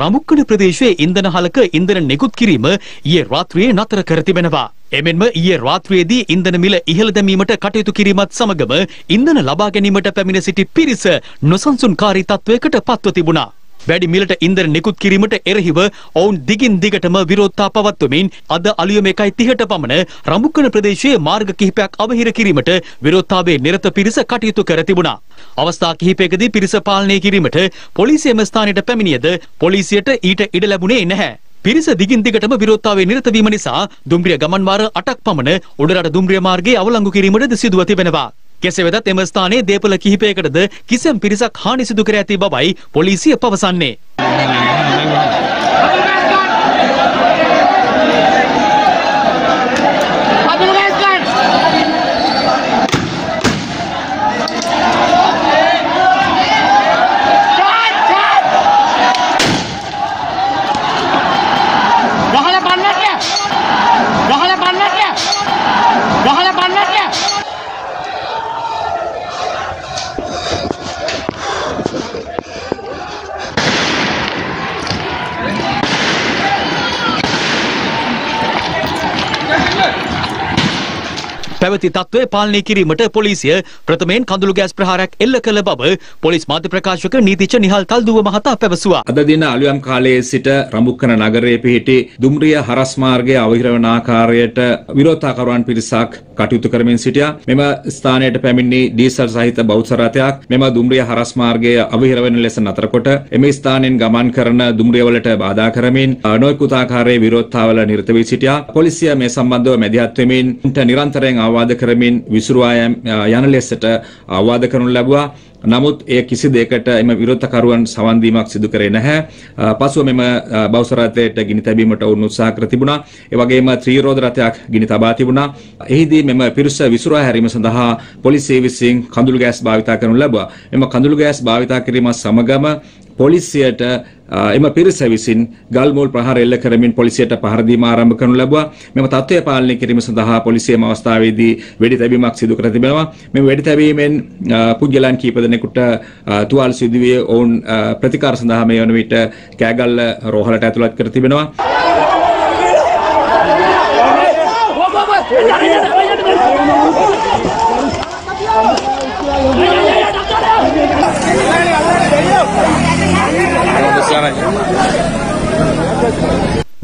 රමුක්කඩ ප්‍රදේශයේ ඉන්ධනහලක ඉන්ධන නිකුත් කිරීම ඊයේ රාත්‍රියේ නතර කර තිබෙනවා. එමෙන්ම ඊයේ රාත්‍රියේදී ඉන්ධන මිල ඉහළ දැමීමට කටයුතු කිරීමත් සමගම ඉන්ධන ලබා ගැනීමට පැමිණ සිටි පිරිස නොසන්සුන්කාරී තත්වයකට පත්ව තිබුණා. වැඩි මිලට ඉන්ධන නිකුත් කිරීමට එරෙහිව ඔවුන් දිගින් දිගටම විරෝධතා පවත්වමින් අද අලුයම එකයි තිහට පමණ රමුක්කන ප්‍රදේශයේ මාර්ග කිහිපයක් අවහිර කිරීමට විරෝධතාවේ නිරත පිරිස කටයුතු කර තිබුණා. අවස්ථා කිහිපයකදී පිරිස පාලනය කිරීමට පොලිසිය එම ස්ථානයට පැමිණියද පොලිසියට ඊට ඉඩ ලැබුණේ නැහැ. පිරිස දිගින් දිගටම විරෝධතාවේ නිරත වීම නිසා දුම්රිය ගමන් වාර 8ක් පමණ උඩරට දුම්රිය මාර්ගයේ අවලංගු කිරීමටද සිදුව තිබෙනවා. කෙසේ වෙතත් එම ස්ථානයේ දේපල කිහිපයකටද කිසියම් පිරිසක් හානි සිදු කර ඇති බවයි පොලිසිය පවසන්නේ. පැවති තත්ත්වය පාලනය කිරීමට පොලිසිය ප්‍රථමයෙන් කඳුළු ගෑස් ප්‍රහාරයක් එල්ල කළ බව පොලිස් මාධ්‍ය ප්‍රකාශක නීතිච්ච නිහල් තල්දුව මහතා පැවසුවා. අද දින අලුයම් කාලයේ සිට රඹුක්කන නගරයේ පිහිටි දුම්රිය හරස් මාර්ගයේ අවහිර වන ආකාරයට විරෝධතාකරුවන් පිරිසක් කටයුතු කරමින් සිටියා. මෙම ස්ථානයට පැමිණි ඩීසල් සහිත බෞද්ධ රථයක් මෙම දුම්රිය හරස් මාර්ගයේ අවහිර වන ලෙස නතරකොට එම ස්ථානයෙන් ගමන් කරන දුම්රිය වලට බාධා කරමින් නොයෙකුත් ආකාරයේ විරෝධතාවල නිරත වී සිටියා. පොලිසිය මේ සම්බන්ධව මැදිහත් වෙමින් නිරන්තරයෙන් අවවාද කරමින් විසුරුවා යන ලෙසට අවවාද කරනු ලැබුවා. නමුත් එය කිසි දෙයකට එම විරෝධකරුවන් සවන් දීමක් සිදු කරේ නැහැ. පසුව මෙම බෞද්ධ රථයට ගිනි තැබීමට වුණු උත්සාහ කර තිබුණා. ඒ වගේම ත්‍රිරෝධ රථයක් ගිනි තබා තිබුණා. එහිදී මෙම පිරිස විසුරුවා හැරීම සඳහා පොලිසිය විසින් කඳුළු ගෑස් භාවිතා කරනු ලැබුවා. මෙම කඳුළු ගෑස් භාවිතා කිරීම සමගම පොලිසියට එම පිරිස විසින් ගල් මුල් ප්‍රහාර එල්ල කරමින් පොලිසියට පහර දීම ආරම්භ කරනු ලැබුවා. මෙම තත්ත්වය පාලනය කිරීම සඳහා පොලිසිය එම අවස්ථාවේදී වෙඩි තැබීමක් සිදු කර තිබෙනවා. මෙම වෙඩි තැබීමෙන් පුද්ගලයන් කීප දෙනෙකුට තුවාල සිදු වී ඔවුන් ප්‍රතිකාර සඳහා මේ වන විට කෑගල්ල රෝහලට ඇතුළත් කර තිබෙනවා.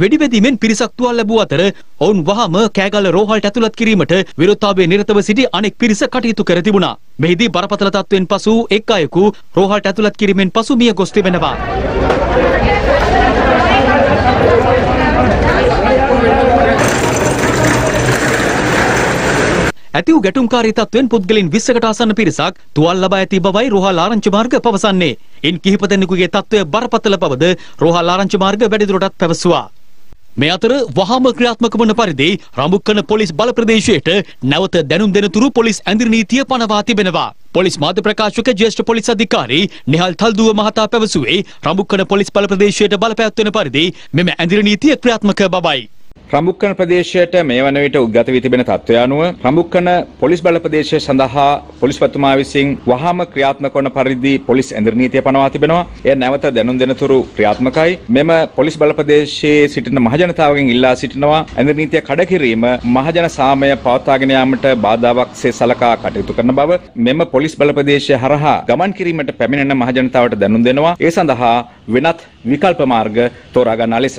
වෙඩිබැදීමෙන් පිරිසක් තුවාල ලැබූ අතර ඔවුන් වහම කෑගල්ල රෝහලට ඇතුළත් කිරීමට විරෝධතාවයේ නිරතව සිටි අනෙක් පිරිස කටයුතු කර තිබුණා. මෙහිදී බරපතල තත්ත්වයෙන් පසු එක් අයෙකු රෝහලට ඇතුළත් කිරීමෙන් පසු මිය ගොස් තිබෙනවා. ඇති වූ ගැටුම්කාරී තත්ත්වෙන් පුද්ගලයන් 20කට ආසන්න පිරිසක් තුවාල ලබා ඇති බවයි රෝහල් ආරංචි මාර්ග පවසන්නේ. ඉන් කිහිප දෙනෙකුගේ තත්ත්වය බරපතල බවද රෝහල් ආරංචි මාර්ග වැඩිදුරටත් පැවසුවා. මේ අතර වහාම ක්‍රියාත්මක වන පරිදි රඹුක්කන පොලිස් බල ප්‍රදේශයට නැවත දැනුම් දෙනතුරු පොලිස් ඇඳිරි නීතිය පනවා තිබෙනවා. පොලිස් මාධ්‍ය ප්‍රකාශක ජ්‍යෙෂ්ඨ පොලිස් අධිකාරී නිහල් තල්දුව මහතා පැවසුවේ රඹුක්කන පොලිස් බල ප්‍රදේශයට බලපෑත්වෙන පරිදි මෙම ඇඳිරි නීතිය ක්‍රියාත්මක බවයි. රඹුක්කන ප්‍රදේශයට මේ වන විට උද්ගත වී තිබෙන තත්ත්වය අනුව රඹුක්කන පොලිස් බල ප්‍රදේශය සඳහා පොලිස්පතිතුමා විසින් වහාම ක්‍රියාත්මක වන පරිදි පොලිස් ඇඳිරි නීතිය පනවා තිබෙනවා. එය නැවත දැනුම් දෙනතුරු ක්‍රියාත්මකයි. මෙම පොලිස් බල ප්‍රදේශයේ සිටින මහජනතාවගෙන් ඉල්ලා සිටිනවා ඇඳිරි නීතිය කඩ කිරීම මහජන සාමය පවත්වාගෙන යාමට බාධාවක් සේ සලකා කටයුතු කරන බව මෙම පොලිස් බල ප්‍රදේශය හරහා ගමන් කිරීමට පැමිණෙන මහජනතාවට දැනුම් දෙනවා. ඒ සඳහා වෙනත් විකල්ප මාර්ග තෝරා ගන්නා ලෙස.